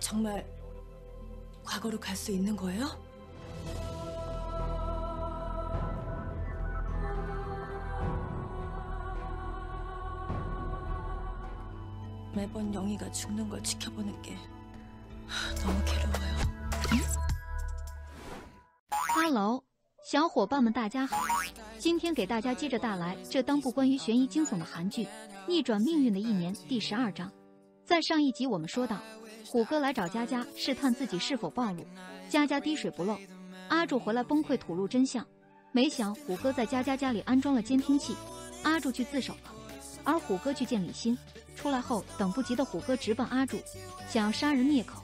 정말과거로갈 수 있는 거예요? 매번 영희가 죽는 걸 지켜보는 게 너무 괴로워요. Hello，小伙伴们，大家好！今天给大家接着带来这当部关于悬疑惊悚的韩剧《逆转命运的一年》第十二章。在上一集我们说到， 虎哥来找佳佳试探自己是否暴露，佳佳滴水不漏。阿柱回来崩溃吐露真相，没想虎哥在佳佳家里安装了监听器，阿柱去自首了，而虎哥去见李欣。出来后，等不及的虎哥直奔阿柱，想要杀人灭口，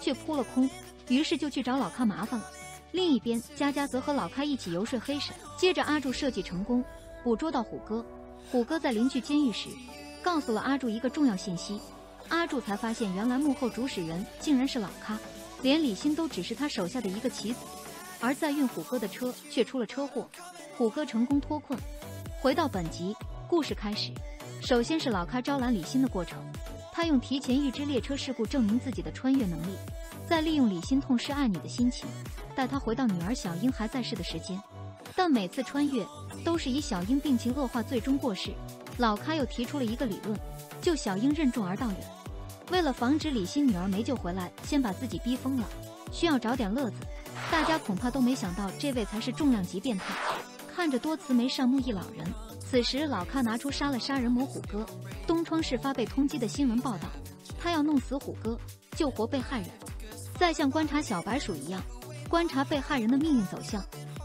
却扑了空，于是就去找老咖麻烦了。另一边，佳佳则和老咖一起游说黑婶。接着，阿柱设计成功，捕捉到虎哥。虎哥在临去监狱时，告诉了阿柱一个重要信息，阿柱才发现原来幕后主使人竟然是老咖，连李欣都只是他手下的一个棋子。而在运虎哥的车却出了车祸，虎哥成功脱困。回到本集，故事开始。首先是老咖招揽李欣的过程，他用提前预知列车事故证明自己的穿越能力，再利用李欣痛失爱女的心情，带她回到女儿小英还在世的时间。但每次穿越都是以小英病情恶化最终过世。老咖又提出了一个理论，救小英任重而道远。为了防止李欣女儿没救回来，先把自己逼疯了，需要找点乐子。大家恐怕都没想到，这位才是重量级变态。看着多慈眉善目一老人。此时，老咖拿出杀了杀人魔虎哥，东窗事发被通缉的新闻报道，他要弄死虎哥，救活被害人，再像观察小白鼠一样观察被害人的命运走向，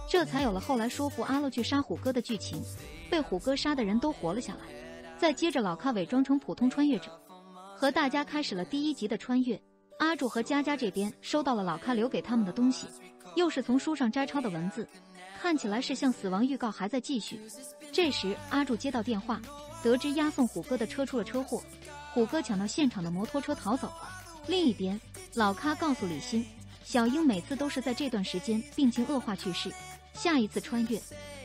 这才有了后来说服阿乐去杀虎哥的剧情。被虎哥杀的人都活了下来。再接着，老咖伪装成普通穿越者，和大家开始了第一集的穿越。阿柱和佳佳这边收到了老咖留给他们的东西，又是从书上摘抄的文字，看起来是像死亡预告还在继续。这时，阿柱接到电话，得知押送虎哥的车出了车祸，虎哥抢到现场的摩托车逃走了。另一边，老咖告诉李欣，小英每次都是在这段时间病情恶化去世，下一次穿越，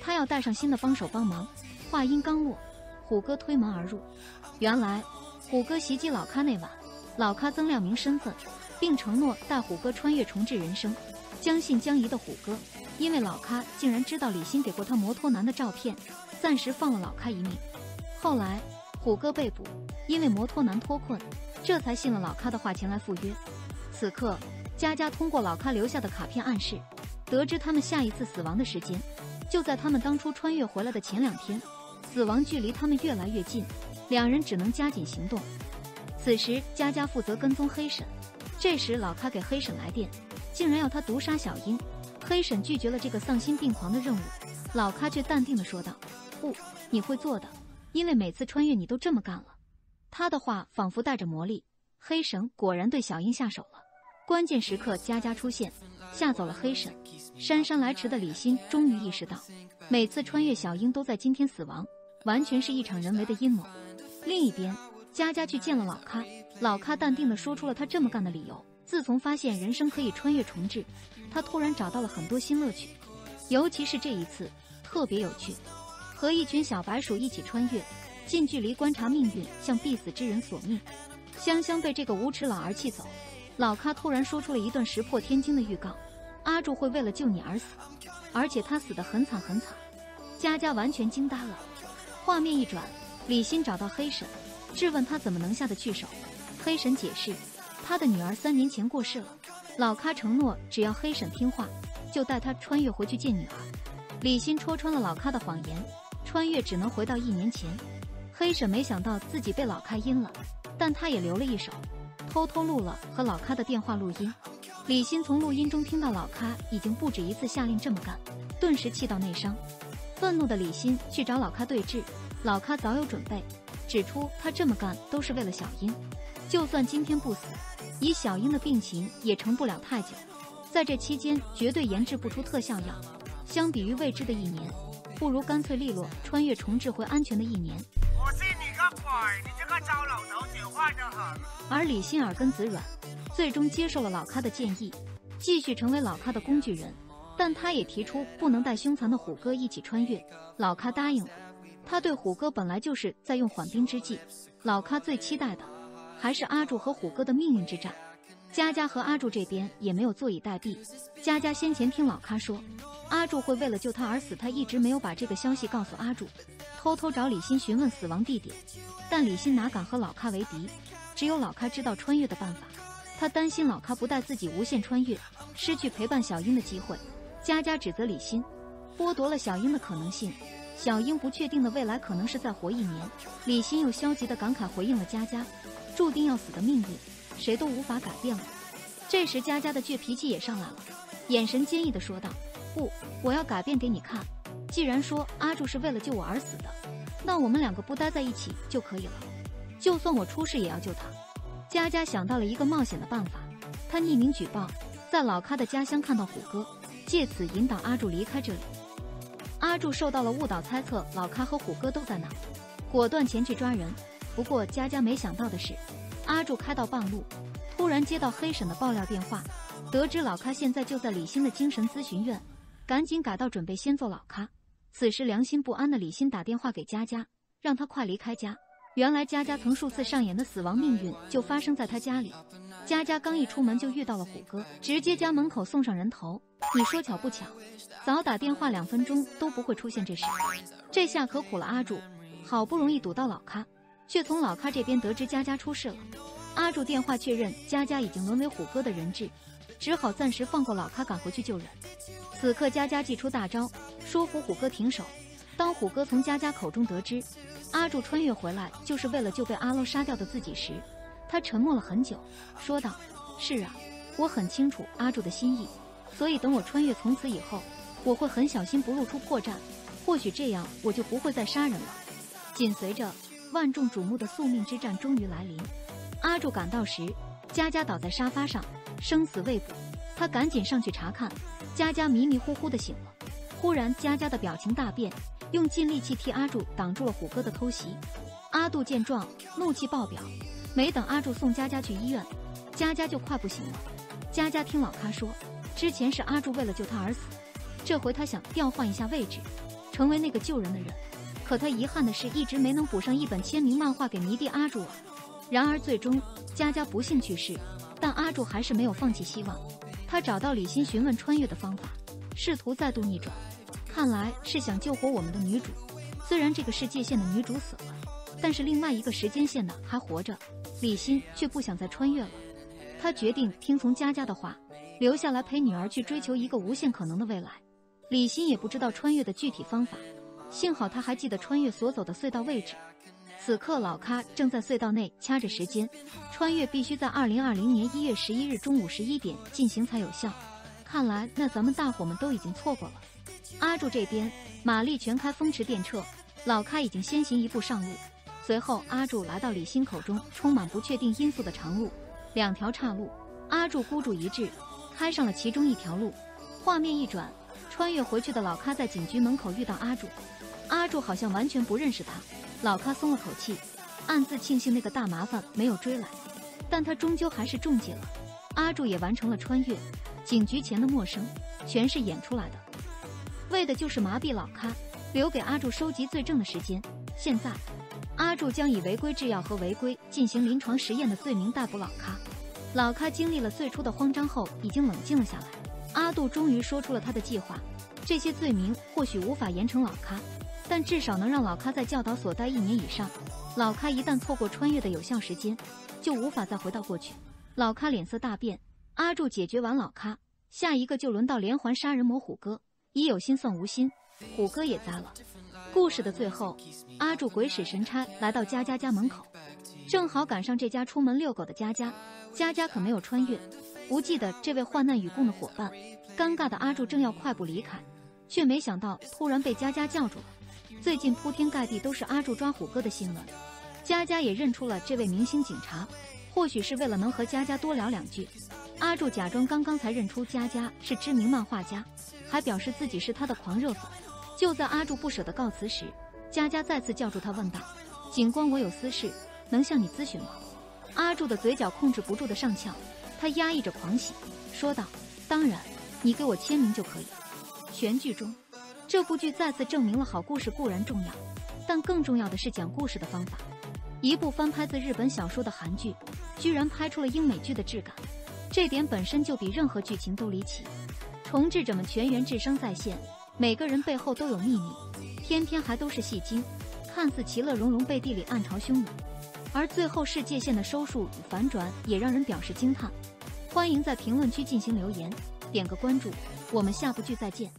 他要带上新的帮手帮忙。话音刚落，虎哥推门而入，原来虎哥袭击老咖那晚，老咖曾亮明身份，并承诺带虎哥穿越重置人生。将信将疑的虎哥，因为老咖竟然知道李欣给过他摩托男的照片。暂时放了老咖一命。后来虎哥被捕，因为摩托男脱困，这才信了老咖的话前来赴约。此刻，佳佳通过老咖留下的卡片暗示，得知他们下一次死亡的时间就在他们当初穿越回来的前两天。死亡距离他们越来越近，两人只能加紧行动。此时，佳佳负责跟踪黑婶。这时，老咖给黑婶来电，竟然要他毒杀小英。黑婶拒绝了这个丧心病狂的任务，老咖却淡定地说道。不，你会做的，因为每次穿越你都这么干了。他的话仿佛带着魔力，黑婶果然对小英下手了。关键时刻，佳佳出现，吓走了黑婶。姗姗来迟的李欣终于意识到，每次穿越小英都在今天死亡，完全是一场人为的阴谋。另一边，佳佳去见了老咖，老咖淡定地说出了他这么干的理由：自从发现人生可以穿越重置，他突然找到了很多新乐趣，尤其是这一次特别有趣。和一群小白鼠一起穿越，近距离观察命运向必死之人索命。香香被这个无耻老儿气走，老咖突然说出了一段石破天惊的预告：阿柱会为了救你而死，而且他死得很惨很惨。佳佳完全惊呆了。画面一转，李欣找到黑婶，质问他怎么能下得去手。黑婶解释，他的女儿三年前过世了。老咖承诺，只要黑婶听话，就带他穿越回去见女儿。李欣戳穿了老咖的谎言。穿越只能回到一年前，黑婶没想到自己被老咖阴了，但他也留了一手，偷偷录了和老咖的电话录音。李欣从录音中听到老咖已经不止一次下令这么干，顿时气到内伤。愤怒的李欣去找老咖对峙，老咖早有准备，指出他这么干都是为了小英，就算今天不死，以小英的病情也撑不了太久，在这期间绝对研制不出特效药。相比于未知的一年。不如干脆利落穿越重置回安全的一年。我信你个鬼！你这个糟老。而李欣耳根子软，最终接受了老咖的建议，继续成为老咖的工具人。但他也提出不能带凶残的虎哥一起穿越。老咖答应了。他对虎哥本来就是在用缓兵之计。老咖最期待的还是阿柱和虎哥的命运之战。佳佳和阿柱这边也没有坐以待毙。佳佳先前听老咖说，阿柱会为了救他而死，他一直没有把这个消息告诉阿柱，偷偷找李欣询问死亡地点。但李欣哪敢和老咖为敌？只有老咖知道穿越的办法。他担心老咖不带自己无限穿越，失去陪伴小英的机会。佳佳指责李欣，剥夺了小英的可能性。小英不确定的未来可能是再活一年。李欣又消极的感慨回应了佳佳，注定要死的命运，谁都无法改变了。这时佳佳的倔脾气也上来了，眼神坚毅的说道：“不，我要改变给你看。既然说阿柱是为了救我而死的，那我们两个不待在一起就可以了。就算我出事也要救他。”佳佳想到了一个冒险的办法，她匿名举报，在老咖的家乡看到虎哥，借此引导阿柱离开这里。阿柱受到了误导，猜测老咖和虎哥都在那，果断前去抓人。不过佳佳没想到的是，阿柱开到半路，突然接到黑婶的爆料电话，得知老咖现在就在李欣的精神咨询院，赶紧改道准备先揍老咖。此时良心不安的李欣打电话给佳佳，让他快离开家。原来佳佳曾数次上演的死亡命运就发生在他家里。佳佳刚一出门就遇到了虎哥，直接家门口送上人头。你说巧不巧？早打电话两分钟都不会出现这事。这下可苦了阿柱，好不容易堵到老咖，却从老咖这边得知佳佳出事了。阿柱电话确认佳佳已经沦为虎哥的人质，只好暂时放过老咖，赶回去救人。此刻佳佳祭出大招，说服虎哥停手。当虎哥从佳佳口中得知。阿柱穿越回来就是为了救被阿洛杀掉的自己时，他沉默了很久，说道：“是啊，我很清楚阿柱的心意，所以等我穿越，从此以后我会很小心，不露出破绽，或许这样我就不会再杀人了。”紧随着万众瞩目的宿命之战终于来临，阿柱赶到时，佳佳倒在沙发上，生死未卜。他赶紧上去查看，佳佳迷迷糊糊的醒了。忽然，佳佳的表情大变。用尽力气替阿柱挡住了虎哥的偷袭，阿杜见状怒气爆表，没等阿柱送佳佳去医院，佳佳就快不行了。佳佳听老咖说，之前是阿柱为了救他而死，这回他想调换一下位置，成为那个救人的人。可他遗憾的是，一直没能补上一本签名漫画给迷弟阿柱。然而最终佳佳不幸去世，但阿柱还是没有放弃希望，他找到李欣询问穿越的方法，试图再度逆转。看来是想救活我们的女主。虽然这个世界线的女主死了，但是另外一个时间线的还活着。李欣却不想再穿越了，他决定听从佳佳的话，留下来陪女儿去追求一个无限可能的未来。李欣也不知道穿越的具体方法，幸好他还记得穿越所走的隧道位置。此刻老咖正在隧道内掐着时间，穿越必须在二零二零年一月十一日中午十一点进行才有效。看来那咱们大伙们都已经错过了。阿柱这边马力全开，风驰电掣，老咖已经先行一步上路。随后，阿柱来到李欣口中充满不确定因素的长路，两条岔路，阿柱孤注一掷，开上了其中一条路。画面一转，穿越回去的老咖在警局门口遇到阿柱，阿柱好像完全不认识他。老咖松了口气，暗自庆幸那个大麻烦没有追来，但他终究还是中计了。阿柱也完成了穿越，警局前的陌生全是演出来的。为的就是麻痹老咖，留给阿柱收集罪证的时间。现在，阿柱将以违规制药和违规进行临床实验的罪名逮捕老咖。老咖经历了最初的慌张后，已经冷静了下来。阿杜终于说出了他的计划。这些罪名或许无法严惩老咖，但至少能让老咖在教导所待一年以上。老咖一旦错过穿越的有效时间，就无法再回到过去。老咖脸色大变。阿柱解决完老咖，下一个就轮到连环杀人魔虎哥。已有心算无心，虎哥也栽了。故事的最后，阿柱鬼使神差来到佳佳家门口，正好赶上这家出门遛狗的佳佳。佳佳可没有穿越，不记得这位患难与共的伙伴。尴尬的阿柱正要快步离开，却没想到突然被佳佳叫住了。最近铺天盖地都是阿柱抓虎哥的新闻，佳佳也认出了这位明星警察，或许是为了能和佳佳多聊两句，阿柱假装刚刚才认出佳佳是知名漫画家。还表示自己是他的狂热粉。就在阿柱不舍得告辞时，佳佳再次叫住他，问道：“警官，我有私事，能向你咨询吗？”阿柱的嘴角控制不住的上翘，他压抑着狂喜，说道：“当然，你给我签名就可以。”全剧中，这部剧再次证明了好故事固然重要，但更重要的是讲故事的方法。一部翻拍自日本小说的韩剧，居然拍出了英美剧的质感。这点本身就比任何剧情都离奇。重置者们全员智商在线，每个人背后都有秘密，偏偏还都是戏精，看似其乐融融，背地里暗潮汹涌。而最后世界线的收束与反转也让人表示惊叹。欢迎在评论区进行留言，点个关注，我们下部剧再见。